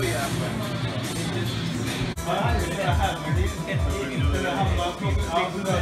Oh yeah. Ja,